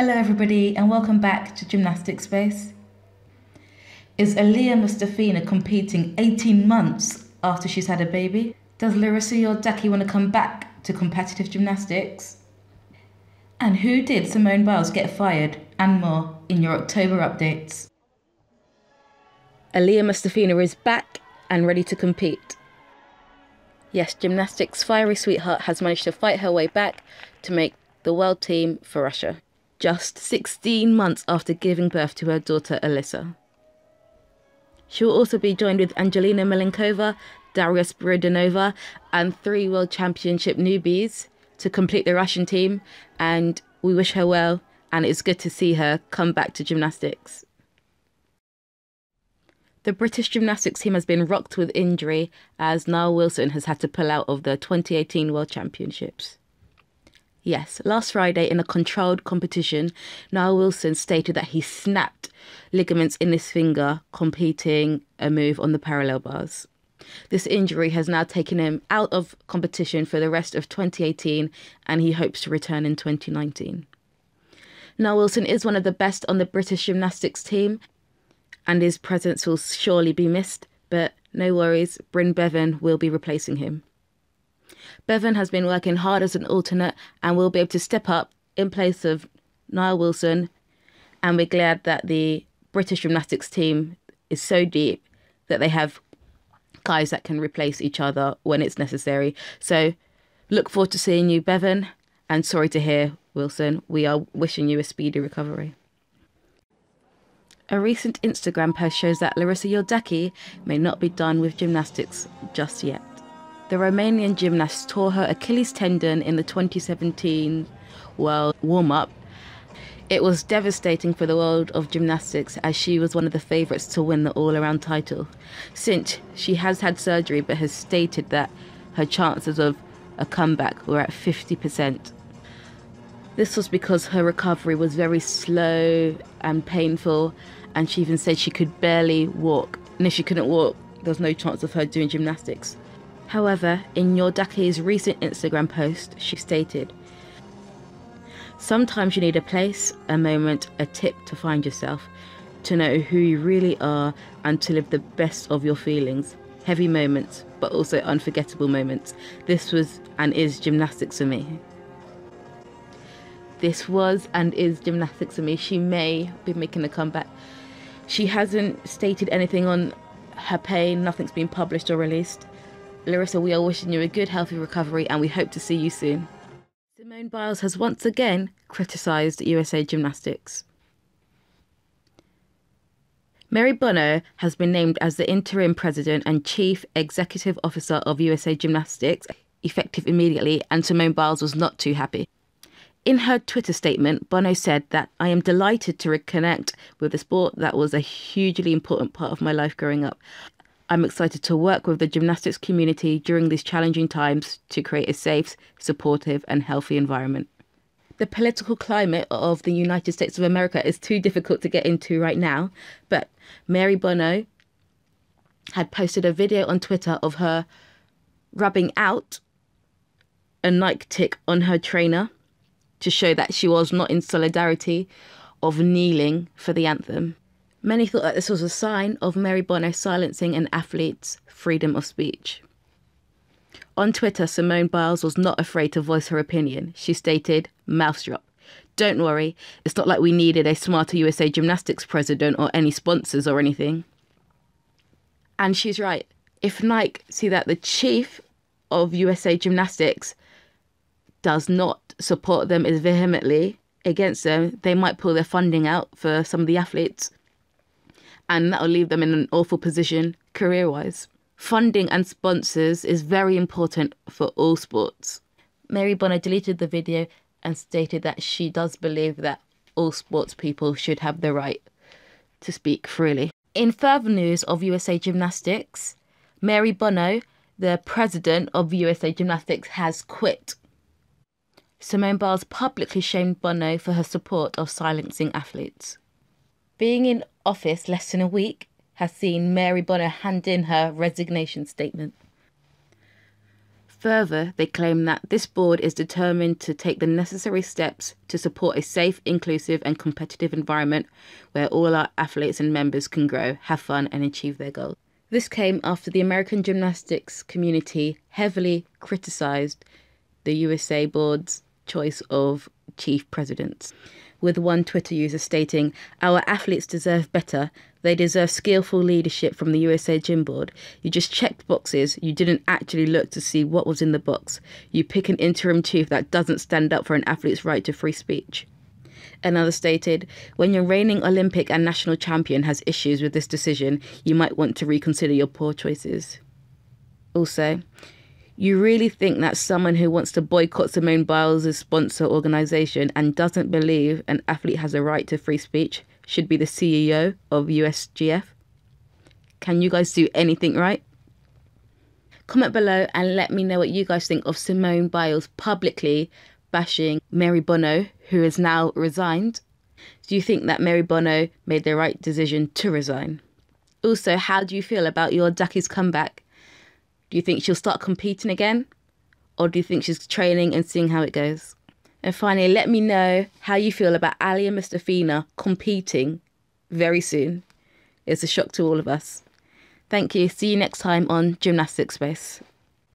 Hello, everybody, and welcome back to Gymnastic Space. Is Aliya Mustafina competing 18 months after she's had a baby? Does Larisa Iordache want to come back to competitive gymnastics? And who did Simone Biles get fired and more in your October updates? Aliya Mustafina is back and ready to compete. Yes, gymnastics' fiery sweetheart has managed to fight her way back to make the world team for Russia, just 16 months after giving birth to her daughter Alyssa. She will also be joined with Angelina Melnikova, Daria Spiridonova, and three World Championship newbies to complete the Russian team, and we wish her well, and it's good to see her come back to gymnastics. The British gymnastics team has been rocked with injury as Nile Wilson has had to pull out of the 2018 World Championships. Yes, last Friday in a controlled competition, Nile Wilson stated that he snapped ligaments in his finger competing a move on the parallel bars. This injury has now taken him out of competition for the rest of 2018 and he hopes to return in 2019. Nile Wilson is one of the best on the British gymnastics team and his presence will surely be missed, but no worries, Brinn Bevan will be replacing him. Bevan has been working hard as an alternate and will be able to step up in place of Nile Wilson, and we're glad that the British gymnastics team is so deep that they have guys that can replace each other when it's necessary. So look forward to seeing you, Bevan, and sorry to hear, Wilson. We are wishing you a speedy recovery. A recent Instagram post shows that Larisa Iordache may not be done with gymnastics just yet. The Romanian gymnast tore her Achilles tendon in the 2017 World Warm Up. It was devastating for the world of gymnastics as she was one of the favourites to win the all around title. Since she has had surgery but has stated that her chances of a comeback were at 50%. This was because her recovery was very slow and painful, and she even said she could barely walk. And if she couldn't walk, there was no chance of her doing gymnastics. However, in Iordache's recent Instagram post, she stated, Sometimes you need a place, a moment, a tip to find yourself, to know who you really are, and to live the best of your feelings. Heavy moments, but also unforgettable moments. This was and is gymnastics for me. This was and is gymnastics for me. She may be making a comeback. She hasn't stated anything on her pain, nothing's been published or released. Larisa, we are wishing you a good, healthy recovery and we hope to see you soon. Simone Biles has once again criticised USA Gymnastics. Mary Bono has been named as the interim president and chief executive officer of USA Gymnastics, effective immediately, and Simone Biles was not too happy. In her Twitter statement, Bono said that I am delighted to reconnect with the sport that was a hugely important part of my life growing up. I'm excited to work with the gymnastics community during these challenging times to create a safe, supportive, and healthy environment. The political climate of the United States of America is too difficult to get into right now, but Mary Bono had posted a video on Twitter of her rubbing out a Nike tick on her trainer to show that she was not in solidarity of kneeling for the anthem. Many thought that this was a sign of Mary Bono silencing an athlete's freedom of speech. On Twitter, Simone Biles was not afraid to voice her opinion. She stated, Mouse drop. Don't worry, it's not like we needed a smarter USA Gymnastics president or any sponsors or anything. And she's right. If Nike see that the chief of USA Gymnastics does not support them as vehemently against them, they might pull their funding out for some of the athletes. And that'll leave them in an awful position career wise. Funding and sponsors is very important for all sports. Mary Bono deleted the video and stated that she does believe that all sports people should have the right to speak freely. In further news of USA Gymnastics, Mary Bono, the president of USA Gymnastics, has quit. Simone Biles publicly shamed Bono for her support of silencing athletes. Being in office less than a week has seen Mary Bono hand in her resignation statement. Further, they claim that this board is determined to take the necessary steps to support a safe, inclusive, and competitive environment where all our athletes and members can grow, have fun, and achieve their goals. This came after the American gymnastics community heavily criticised the USA board's choice of chief presidents with one Twitter user stating, Our athletes deserve better. They deserve skillful leadership from the USA Gym Board. You just checked boxes. You didn't actually look to see what was in the box. You pick an interim chief that doesn't stand up for an athlete's right to free speech. Another stated, When your reigning Olympic and national champion has issues with this decision, you might want to reconsider your poor choices. Also, you really think that someone who wants to boycott Simone Biles' sponsor organization and doesn't believe an athlete has a right to free speech should be the CEO of USGF? Can you guys do anything right? Comment below and let me know what you guys think of Simone Biles publicly bashing Mary Bono, who has now resigned. Do you think that Mary Bono made the right decision to resign? Also, how do you feel about Iordache's comeback? Do you think she'll start competing again? Or do you think she's training and seeing how it goes? And finally, let me know how you feel about Ali and Mr. Mustafina competing very soon. It's a shock to all of us. Thank you. See you next time on Gymnastics Space.